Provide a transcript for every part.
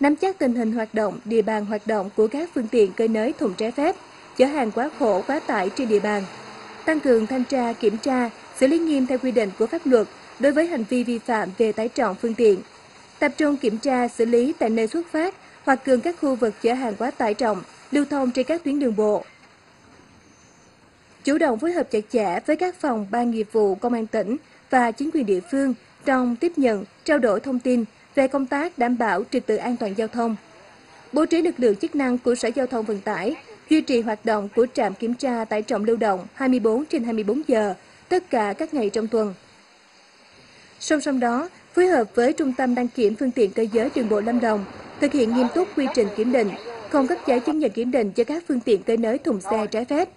nắm chắc tình hình hoạt động, địa bàn hoạt động của các phương tiện cơi nới thùng trái phép, chở hàng quá khổ, quá tải trên địa bàn, tăng cường thanh tra, kiểm tra, xử lý nghiêm theo quy định của pháp luật đối với hành vi vi phạm về tải trọng phương tiện, tập trung kiểm tra, xử lý tại nơi xuất phát hoặc cường các khu vực chở hàng quá tải trọng lưu thông trên các tuyến đường bộ. Chủ động phối hợp chặt chẽ với các phòng ban nghiệp vụ công an tỉnh và chính quyền địa phương trong tiếp nhận, trao đổi thông tin về công tác đảm bảo trật tự an toàn giao thông. Bố trí lực lượng chức năng của Sở Giao thông Vận tải duy trì hoạt động của trạm kiểm tra tải trọng lưu động 24 trên 24 giờ tất cả các ngày trong tuần. Song song đó, phối hợp với Trung tâm đăng kiểm phương tiện cơ giới đường bộ Lâm Đồng thực hiện nghiêm túc quy trình kiểm định, không cấp giấy chứng nhận kiểm định cho các phương tiện cơi nới thùng xe trái phép.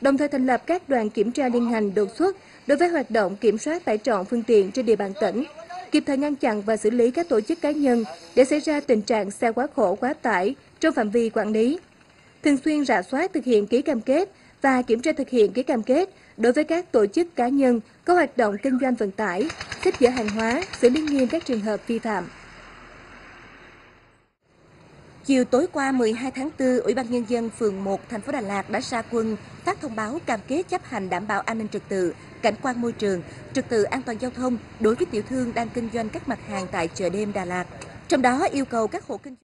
Đồng thời thành lập các đoàn kiểm tra liên ngành đột xuất đối với hoạt động kiểm soát tải trọng phương tiện trên địa bàn tỉnh, kịp thời ngăn chặn và xử lý các tổ chức cá nhân để xảy ra tình trạng xe quá khổ quá tải trong phạm vi quản lý. Thường xuyên rà soát thực hiện ký cam kết và kiểm tra thực hiện ký cam kết đối với các tổ chức cá nhân có hoạt động kinh doanh vận tải, xếp dỡ hàng hóa, xử lý nghiêm các trường hợp vi phạm. Chiều tối qua 12 tháng 4, Ủy ban Nhân dân phường 1 thành phố Đà Lạt đã ra quân phát thông báo cam kết chấp hành đảm bảo an ninh trật tự, cảnh quan môi trường, trật tự an toàn giao thông đối với tiểu thương đang kinh doanh các mặt hàng tại chợ đêm Đà Lạt. Trong đó yêu cầu các hộ kinh